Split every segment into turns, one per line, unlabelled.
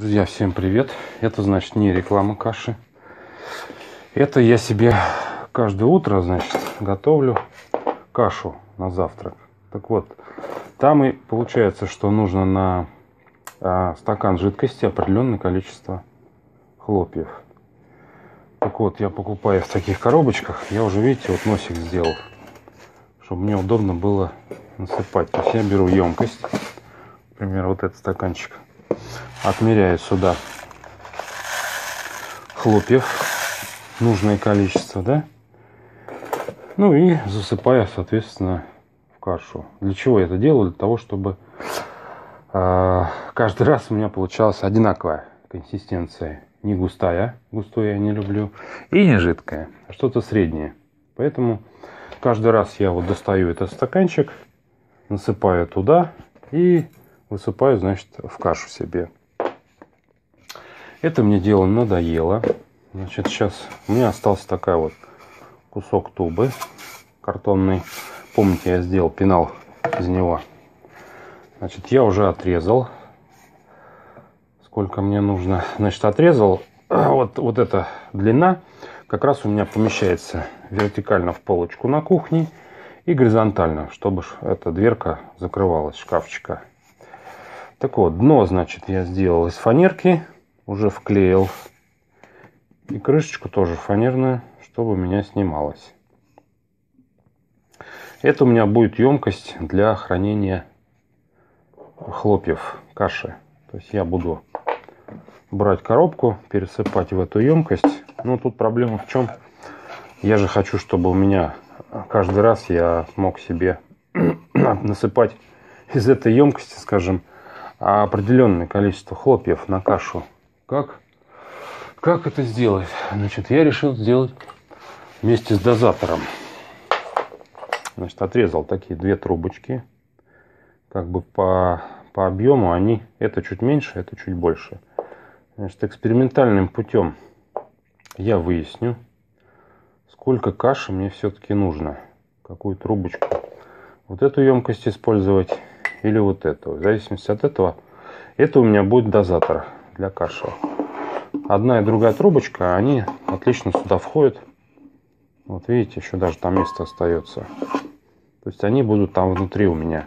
Друзья, всем привет! Это значит не реклама каши. Это я себе каждое утро, значит, готовлю кашу на завтрак. Так вот, там и получается, что нужно на а, стакан жидкости определенное количество хлопьев. Так вот, я покупаю в таких коробочках. Я уже, видите, вот носик сделал, чтобы мне удобно было насыпать. То есть я беру емкость, например, вот этот стаканчик отмеряю сюда хлопьев, нужное количество, да? Ну и засыпаю, соответственно, в кашу. Для чего я это делаю? Для того, чтобы э, каждый раз у меня получалась одинаковая консистенция. Не густая, густую я не люблю, и не жидкая, а что-то среднее. Поэтому каждый раз я вот достаю этот стаканчик, насыпаю туда и высыпаю, значит, в кашу себе. Это мне дело надоело. Значит, сейчас у меня остался такая вот кусок тубы картонный. Помните, я сделал пенал из него. Значит, я уже отрезал. Сколько мне нужно? Значит, отрезал. Вот, вот эта длина как раз у меня помещается вертикально в полочку на кухне и горизонтально, чтобы эта дверка закрывалась, шкафчика. Так вот, дно, значит, я сделал из фанерки уже вклеил. И крышечку тоже фанерную, чтобы у меня снималась. Это у меня будет емкость для хранения хлопьев каши. То есть я буду брать коробку, пересыпать в эту емкость. Но тут проблема в чем? Я же хочу, чтобы у меня каждый раз я смог себе насыпать из этой емкости, скажем, определенное количество хлопьев на кашу как, как это сделать? Значит, я решил сделать вместе с дозатором. Значит, отрезал такие две трубочки. Как бы по, по объему они, это чуть меньше, это чуть больше. Значит, экспериментальным путем я выясню, сколько каши мне все-таки нужно. Какую трубочку. Вот эту емкость использовать или вот эту. В зависимости от этого, это у меня будет дозатор для каши. Одна и другая трубочка, они отлично сюда входят. Вот видите, еще даже там место остается. То есть они будут там внутри у меня.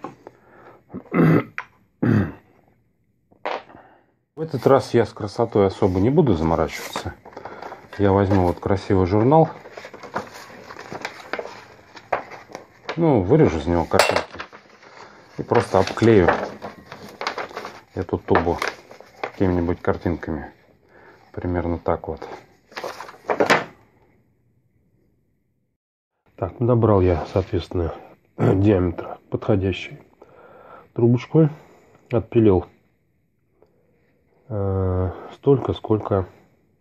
В этот раз я с красотой особо не буду заморачиваться. Я возьму вот красивый журнал. Ну, вырежу из него картинки. И просто обклею эту тубу какими-нибудь картинками. Примерно так вот. Так, набрал я, соответственно, диаметр подходящий трубочкой. Отпилил э, столько, сколько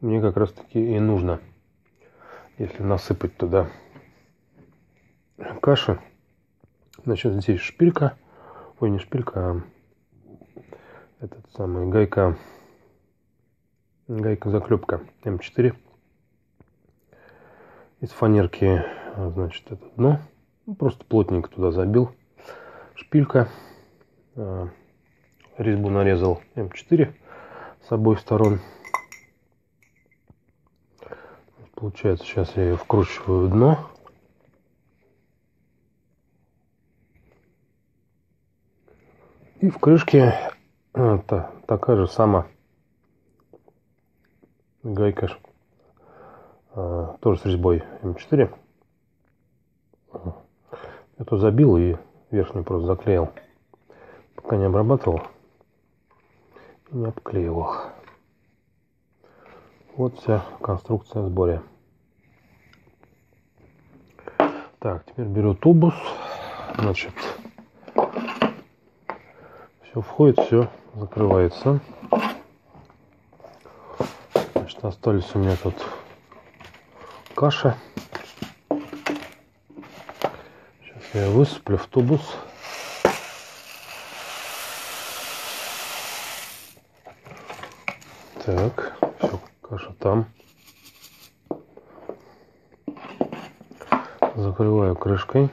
мне как раз таки и нужно. Если насыпать туда каши. Значит, здесь шпилька. Ой, не шпилька, а этот самый гайка, гайка заклепка М4 из фанерки, а, значит, это дно, ну, просто плотненько туда забил, шпилька, а, резьбу нарезал М4 с обоих сторон. Получается, сейчас я ее вкручиваю в дно. И в крышке это такая же сама гайка, а, тоже с резьбой М4. Эту забил и верхнюю просто заклеил. Пока не обрабатывал не обклеивал. Вот вся конструкция в сборе. Так, теперь беру тубус. Значит, все входит, все закрывается. Значит, остались у меня тут каша. Сейчас я высыплю в тубус. Так, все, каша там. Закрываю крышкой.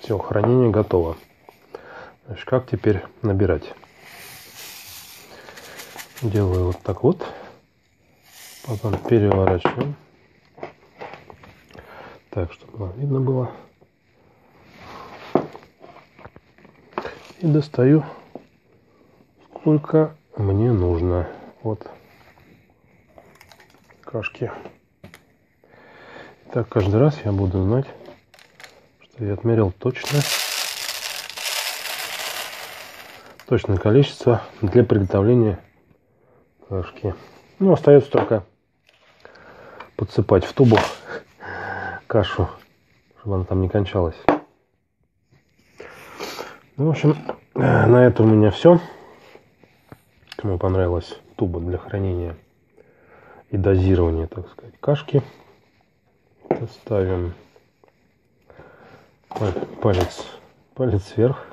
Все, хранение готово. Значит, как теперь набирать?
Делаю вот так вот. Потом переворачиваем. Так, чтобы вам видно было. И достаю сколько мне нужно. Вот кашки. Так каждый раз я буду знать, что я отмерил точно точное количество для приготовления кашки. Ну, остается только подсыпать в тубу кашу, чтобы она там не кончалась. Ну, в общем, на это у меня все. Кому понравилась туба для хранения и дозирования, так сказать, кашки. Ставим палец, палец вверх.